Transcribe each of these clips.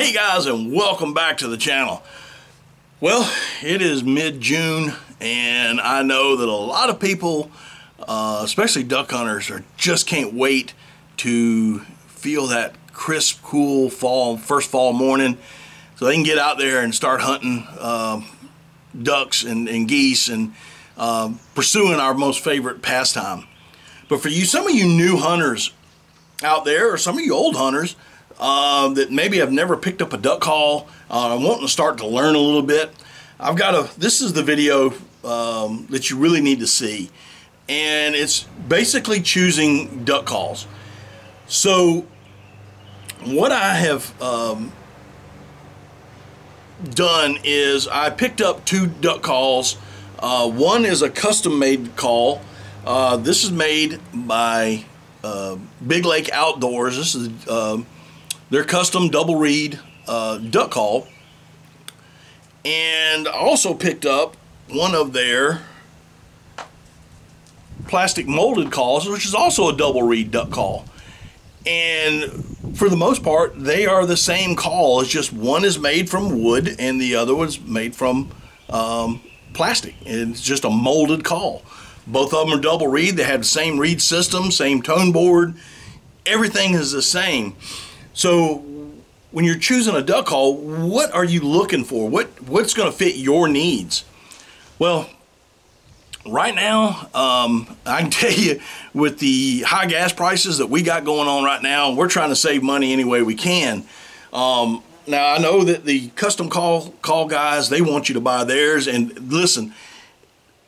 Hey guys and welcome back to the channel. Well, it is mid-June and I know that a lot of people, uh, especially duck hunters, are just can't wait to feel that crisp, cool fall, first fall morning so they can get out there and start hunting uh, ducks and, and, geese and uh, pursuing our most favorite pastime. But for you, some of you new hunters out there or some of you old hunters, uh, that maybe have never picked up a duck call, uh, wanting to start to learn a little bit, I've got a, this is the video um, that you really need to see. And it's basically choosing duck calls. So what I have um, done is I picked up two duck calls. Uh, one is a custom made call. Uh, this is made by uh, Big Lake Outdoors. This is um, their custom double reed uh, duck call. And I also picked up one of their plastic molded calls, which is also a double reed duck call. And for the most part, they are the same call. It's just one is made from wood and the other was made from um, plastic. It's just a molded call. Both of them are double reed. They have the same reed system, same tone board. Everything is the same. So when you're choosing a duck call, what are you looking for? What what's going to fit your needs? Well, right now, um, I can tell you with the high gas prices that we got going on right now, we're trying to save money any way we can. Um, now I know that the custom call call guys they want you to buy theirs, and listen,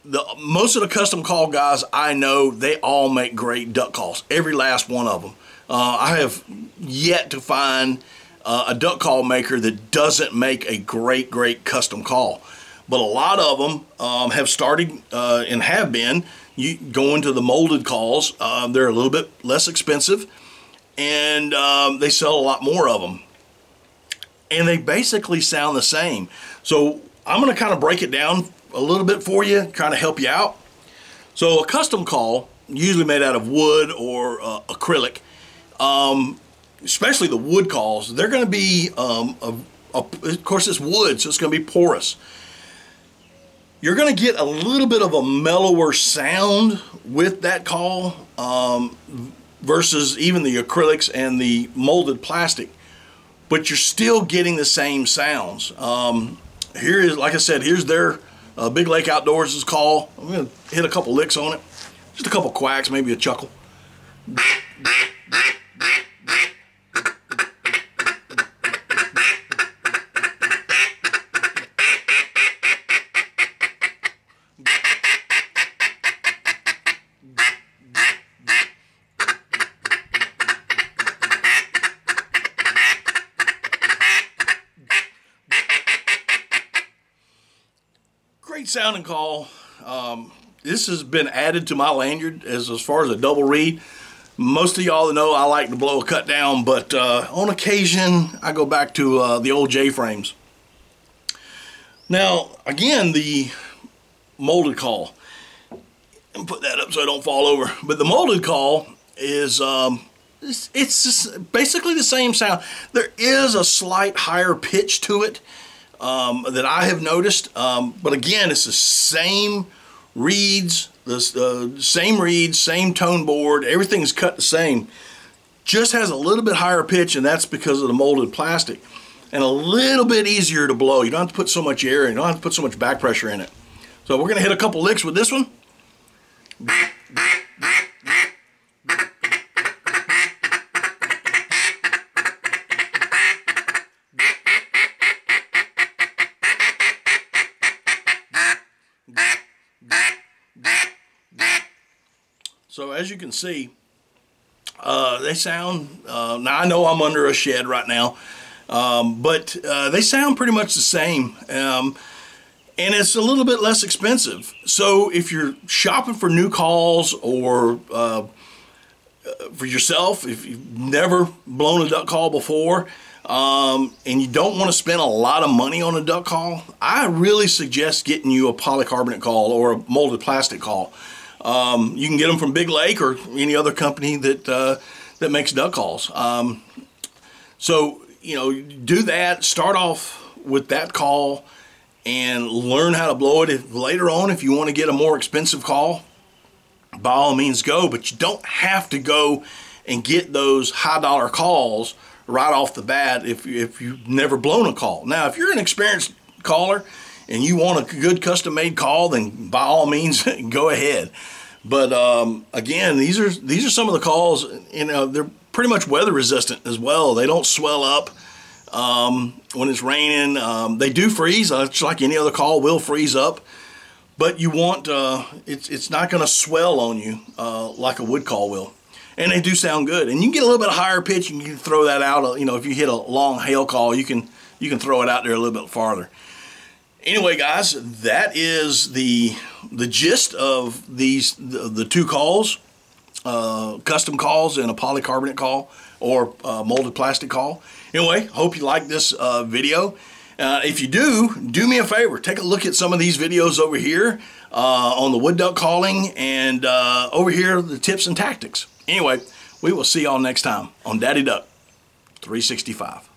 the most of the custom call guys I know they all make great duck calls, every last one of them. Uh, I have yet to find uh, a duck call maker that doesn't make a great, great custom call. But a lot of them um, have started uh, and have been you going to the molded calls. Uh, they're a little bit less expensive and um, they sell a lot more of them. And they basically sound the same. So I'm going to kind of break it down a little bit for you, kind of help you out. So a custom call, usually made out of wood or uh, acrylic, um, especially the wood calls, they're going to be, um, a, a, of course it's wood, so it's going to be porous. You're going to get a little bit of a mellower sound with that call um, versus even the acrylics and the molded plastic, but you're still getting the same sounds. Here is, like I said, here's their uh, Big Lake Outdoors' call. I'm going to hit a couple licks on it. Just a couple quacks, maybe a chuckle. Great sounding call. Um, this has been added to my lanyard as, as far as a double reed. Most of y'all know I like to blow a cut down, but uh, on occasion I go back to uh, the old J-frames. Now, again, the molded call. And put that up so I don't fall over. But the molded call is um, it's, it's basically the same sound. There is a slight higher pitch to it um, that I have noticed. Um, but again, it's the same reeds, the uh, same reeds, same tone board, everything's cut the same. Just has a little bit higher pitch, and that's because of the molded plastic. And a little bit easier to blow. You don't have to put so much air in, you don't have to put so much back pressure in it. So we're going to hit a couple licks with this one. So as you can see, uh, they sound, uh, now I know I'm under a shed right now, um, but uh, they sound pretty much the same. Um, and it's a little bit less expensive. So if you're shopping for new calls or uh, for yourself, if you've never blown a duck call before, um, and you don't want to spend a lot of money on a duck call, I really suggest getting you a polycarbonate call or a molded plastic call. Um, you can get them from Big Lake or any other company that uh, that makes duck calls. Um, so you know, do that. Start off with that call and learn how to blow it. If, later on, if you want to get a more expensive call, by all means go, but you don't have to go and get those high dollar calls right off the bat if, if you've never blown a call. Now, if you're an experienced caller and you want a good custom made call, then by all means go ahead. But um, again, these are these are some of the calls. You know, they're pretty much weather resistant as well. They don't swell up um, when it's raining. Um, they do freeze, uh, just like any other call will freeze up. But you want uh, it's it's not going to swell on you uh, like a wood call will. And they do sound good. And you can get a little bit higher pitch. And you can throw that out. Uh, you know, if you hit a long hail call, you can you can throw it out there a little bit farther. Anyway, guys, that is the the gist of these the, the two calls, uh, custom calls and a polycarbonate call or uh, molded plastic call. Anyway, hope you like this uh, video. Uh, if you do, do me a favor. Take a look at some of these videos over here uh, on the wood duck calling and uh, over here the tips and tactics. Anyway, we will see y'all next time on Daddy Duck 365.